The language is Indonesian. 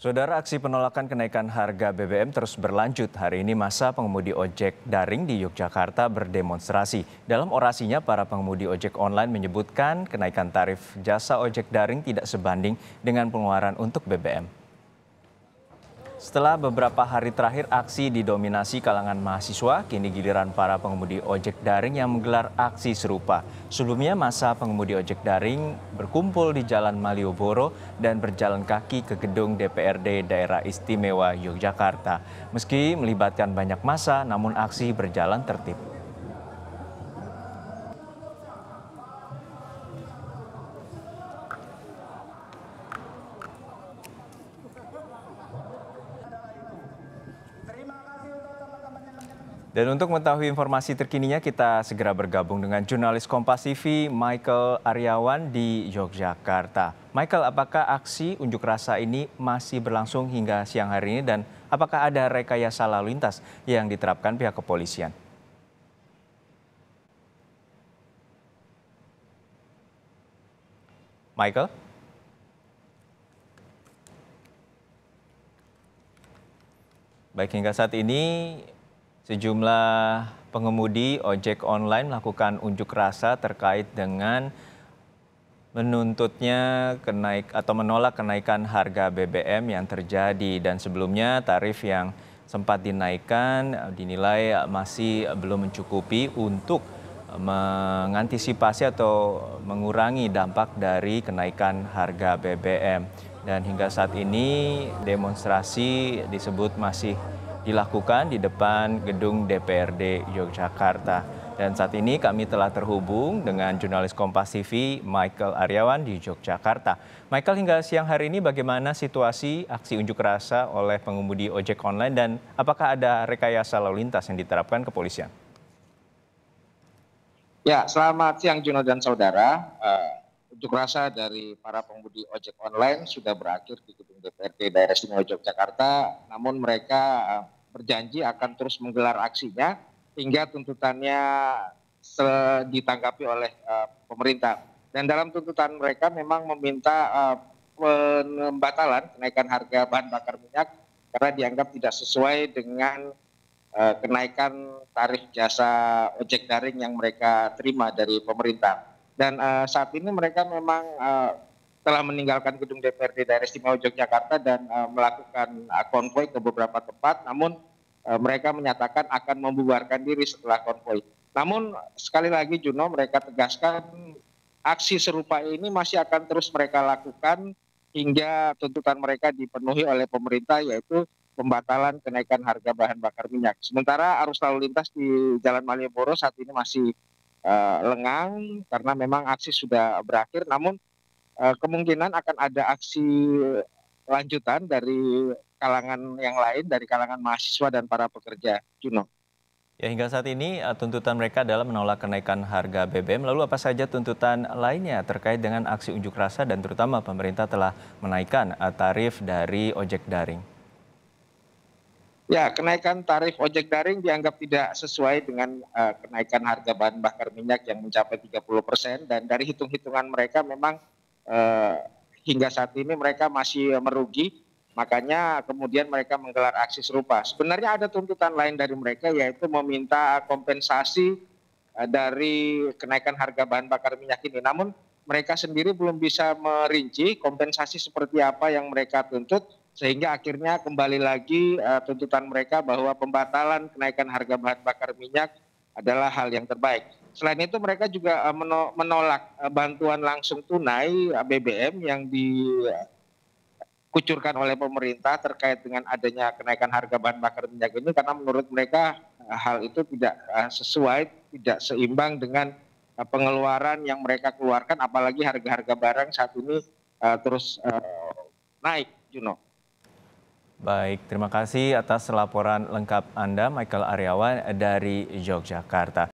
Saudara aksi penolakan kenaikan harga BBM terus berlanjut. Hari ini masa pengemudi ojek daring di Yogyakarta berdemonstrasi. Dalam orasinya, para pengemudi ojek online menyebutkan kenaikan tarif jasa ojek daring tidak sebanding dengan pengeluaran untuk BBM. Setelah beberapa hari terakhir aksi didominasi kalangan mahasiswa, kini giliran para pengemudi ojek daring yang menggelar aksi serupa. Sebelumnya masa pengemudi ojek daring berkumpul di Jalan Malioboro dan berjalan kaki ke gedung DPRD Daerah Istimewa Yogyakarta. Meski melibatkan banyak masa, namun aksi berjalan tertib. Dan untuk mengetahui informasi terkininya kita segera bergabung dengan jurnalis Kompas TV Michael Aryawan di Yogyakarta. Michael, apakah aksi unjuk rasa ini masih berlangsung hingga siang hari ini dan apakah ada rekayasa lalu lintas yang diterapkan pihak kepolisian? Michael? Baik hingga saat ini Sejumlah pengemudi ojek online melakukan unjuk rasa terkait dengan menuntutnya kenaik atau menolak kenaikan harga BBM yang terjadi. Dan sebelumnya tarif yang sempat dinaikkan dinilai masih belum mencukupi untuk mengantisipasi atau mengurangi dampak dari kenaikan harga BBM dan hingga saat ini demonstrasi disebut masih dilakukan di depan gedung DPRD Yogyakarta. Dan saat ini kami telah terhubung dengan jurnalis Kompas TV Michael Aryawan di Yogyakarta. Michael, hingga siang hari ini bagaimana situasi aksi unjuk rasa oleh pengemudi ojek online dan apakah ada rekayasa lalu lintas yang diterapkan kepolisian? Ya, selamat siang Juno dan saudara. Uh, unjuk rasa dari para pengemudi ojek online sudah berakhir di gedung DPRD daerah istimewa Yogyakarta. Namun mereka uh, berjanji akan terus menggelar aksinya hingga tuntutannya ditanggapi oleh uh, pemerintah. Dan dalam tuntutan mereka memang meminta uh, pembatalan kenaikan harga bahan bakar minyak karena dianggap tidak sesuai dengan uh, kenaikan tarif jasa ojek daring yang mereka terima dari pemerintah. Dan uh, saat ini mereka memang uh, telah meninggalkan gedung DPRD daerah istimewa Yogyakarta dan uh, melakukan uh, konvoy ke beberapa tempat namun uh, mereka menyatakan akan membubarkan diri setelah konvoy. Namun sekali lagi Juno mereka tegaskan aksi serupa ini masih akan terus mereka lakukan hingga tuntutan mereka dipenuhi oleh pemerintah yaitu pembatalan kenaikan harga bahan bakar minyak. Sementara arus lalu lintas di Jalan Malioboro saat ini masih uh, lengang karena memang aksi sudah berakhir namun Eh, kemungkinan akan ada aksi lanjutan dari kalangan yang lain, dari kalangan mahasiswa dan para pekerja. Juno. Ya, hingga saat ini eh, tuntutan mereka adalah menolak kenaikan harga BBM. Lalu apa saja tuntutan lainnya terkait dengan aksi unjuk rasa dan terutama pemerintah telah menaikkan eh, tarif dari ojek daring? Ya, kenaikan tarif ojek daring dianggap tidak sesuai dengan uh, kenaikan harga bahan bakar minyak yang mencapai 30 persen dan dari hitung-hitungan mereka memang Eh, hingga saat ini mereka masih merugi makanya kemudian mereka menggelar aksi serupa. Sebenarnya ada tuntutan lain dari mereka yaitu meminta kompensasi eh, dari kenaikan harga bahan bakar minyak ini. Namun mereka sendiri belum bisa merinci kompensasi seperti apa yang mereka tuntut sehingga akhirnya kembali lagi uh, tuntutan mereka bahwa pembatalan kenaikan harga bahan bakar minyak adalah hal yang terbaik. Selain itu mereka juga eh, menolak eh, bantuan langsung tunai eh, BBM yang dikucurkan oleh pemerintah terkait dengan adanya kenaikan harga bahan bakar minyak ini karena menurut mereka hal itu tidak sesuai, tidak seimbang dengan pengeluaran yang mereka keluarkan apalagi harga-harga barang saat ini terus naik, Juno. Baik, terima kasih atas laporan lengkap Anda Michael Aryawan dari Yogyakarta.